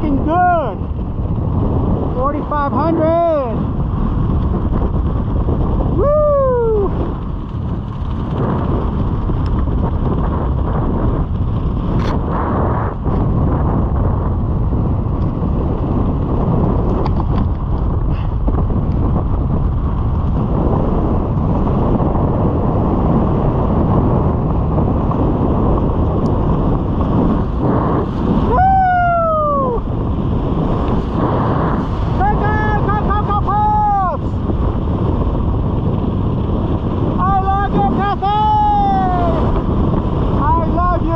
looking good. 4,500.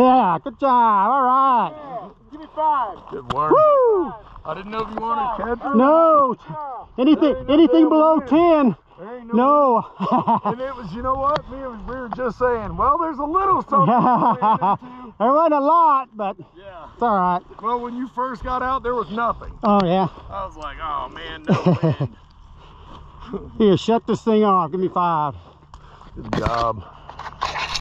yeah, good job. All right. Give me five. Good work. Woo! I didn't know if you wanted to catch. No. Anything no anything below in. 10. No. No. And it was, you know what? Me and we were just saying, well, there's a little something. to land there wasn't a lot, but Yeah. it's all right. Well, when you first got out, there was nothing. Oh yeah. I was like, oh man, no wind. Here, shut this thing off. Give me five. Good job.